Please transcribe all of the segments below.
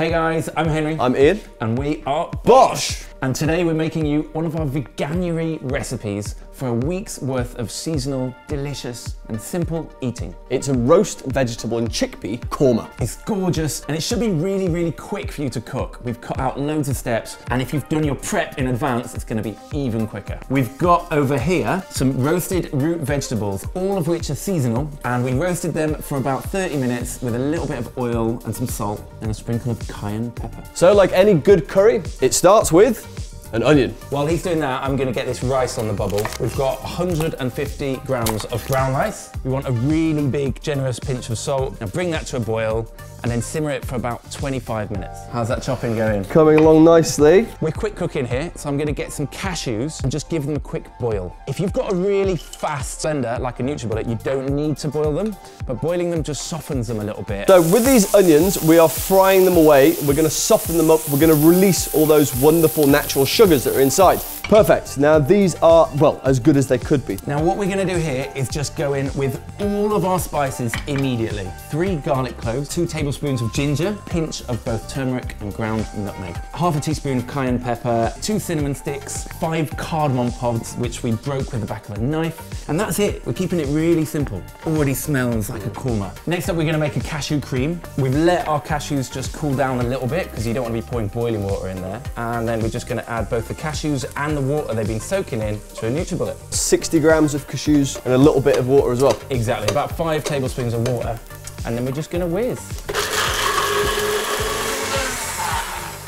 Hey guys, I'm Henry. I'm Ian. and we are BOSH. And today we're making you one of our veganuary recipes for a week's worth of seasonal, delicious, and simple eating. It's a roast vegetable and chickpea korma. It's gorgeous and it should be really, really quick for you to cook. We've cut out loads of steps, and if you've done your prep in advance, it's gonna be even quicker. We've got over here some roasted root vegetables, all of which are seasonal, and we roasted them for about 30 minutes with a little bit of oil and some salt and a sprinkle of cayenne pepper. So like any good curry, it starts with an onion. While he's doing that, I'm gonna get this rice on the bubble. We've got 150 grams of brown rice. We want a really big, generous pinch of salt. Now bring that to a boil and then simmer it for about 25 minutes. How's that chopping going? Coming along nicely. We're quick cooking here, so I'm gonna get some cashews and just give them a quick boil. If you've got a really fast blender, like a NutriBullet, you don't need to boil them, but boiling them just softens them a little bit. So with these onions, we are frying them away. We're gonna soften them up. We're gonna release all those wonderful natural sugars that are inside. Perfect. Now these are, well, as good as they could be. Now what we're gonna do here is just go in with all of our spices immediately. Three garlic cloves, two tablespoons of ginger, pinch of both turmeric and ground nutmeg, half a teaspoon of cayenne pepper, two cinnamon sticks, five cardamom pods, which we broke with the back of a knife. And that's it, we're keeping it really simple. Already smells like a korma. Next up, we're gonna make a cashew cream. We've let our cashews just cool down a little bit because you don't wanna be pouring boiling water in there. And then we're just gonna add both the cashews and the water they've been soaking in to a NutriBullet. 60 grams of cashews and a little bit of water as well. Exactly, about five tablespoons of water. And then we're just gonna whiz.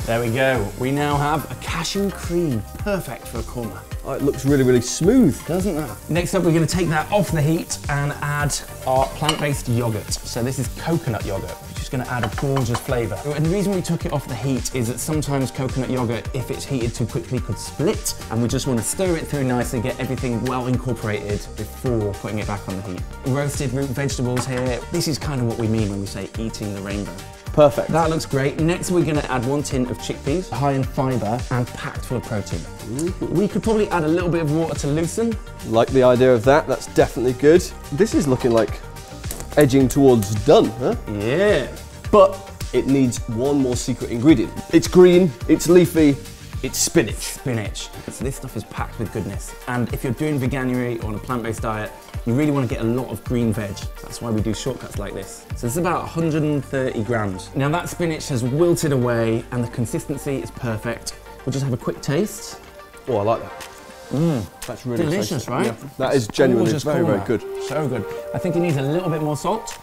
There we go. We now have a cashew cream, perfect for a korma. Oh, it looks really, really smooth. Doesn't it? Next up, we're gonna take that off the heat and add our plant-based yogurt. So this is coconut yogurt, is gonna add a gorgeous flavor. And the reason we took it off the heat is that sometimes coconut yogurt, if it's heated too quickly, could split. And we just wanna stir it through nicely, get everything well incorporated before putting it back on the heat. Roasted root vegetables here. This is kind of what we mean when we say eating the rainbow. Perfect. That looks great. Next, we're gonna add one tin of chickpeas, high in fiber and packed full of protein. We could probably add a little bit of water to loosen. Like the idea of that. That's definitely good. This is looking like edging towards done, huh? Yeah. But it needs one more secret ingredient. It's green, it's leafy, it's spinach. Spinach. So this stuff is packed with goodness. And if you're doing veganuary or on a plant-based diet, you really want to get a lot of green veg. That's why we do shortcuts like this. So this is about 130 grams. Now that spinach has wilted away and the consistency is perfect. We'll just have a quick taste. Oh, I like that. Mm. That's really Delicious, tasty. right? Yeah, that is genuinely Gorgeous very, very good. So good. I think it needs a little bit more salt.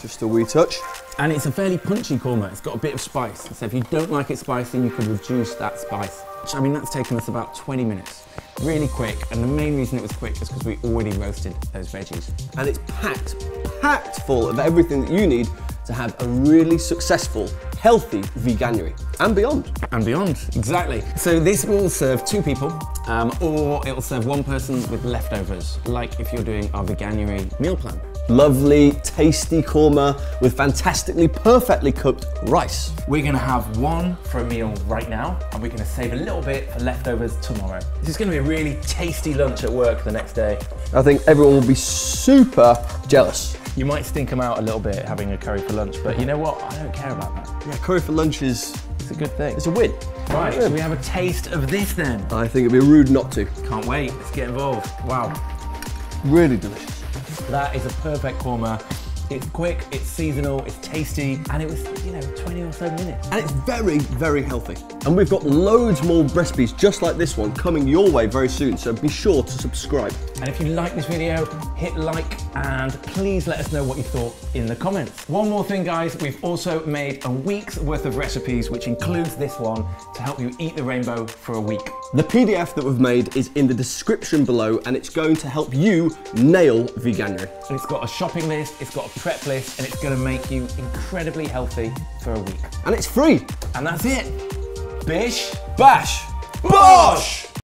Just a wee touch. And it's a fairly punchy korma. It's got a bit of spice. So if you don't like it spicy, you can reduce that spice. I mean, that's taken us about 20 minutes. Really quick. And the main reason it was quick is because we already roasted those veggies. And it's packed, packed full of everything that you need to have a really successful, healthy veganuary and beyond. And beyond, exactly. So this will serve two people, um, or it will serve one person with leftovers, like if you're doing our veganuary meal plan. Lovely, tasty korma with fantastically, perfectly cooked rice. We're gonna have one for a meal right now, and we're gonna save a little bit for leftovers tomorrow. This is gonna be a really tasty lunch at work the next day. I think everyone will be super jealous. You might stink them out a little bit having a curry for lunch, but you know what? I don't care about that. Yeah, curry for lunch is It's a good thing. it's a win. Right, so we have a taste of this then. I think it'd be rude not to. Can't wait, let's get involved. Wow, Really delicious. that is a perfect korma. It's quick, it's seasonal, it's tasty, and it was, you know, 20 or so minutes. And it's very, very healthy. And we've got loads more recipes just like this one coming your way very soon, so be sure to subscribe. And if you like this video, hit like and please let us know what you thought in the comments. One more thing guys, we've also made a week's worth of recipes which includes this one to help you eat the rainbow for a week. The PDF that we've made is in the description below and it's going to help you nail veganuary. And it's got a shopping list, it's got a prep list, and it's gonna make you incredibly healthy for a week. And it's free. And that's it. Bish. Bash. Bosh!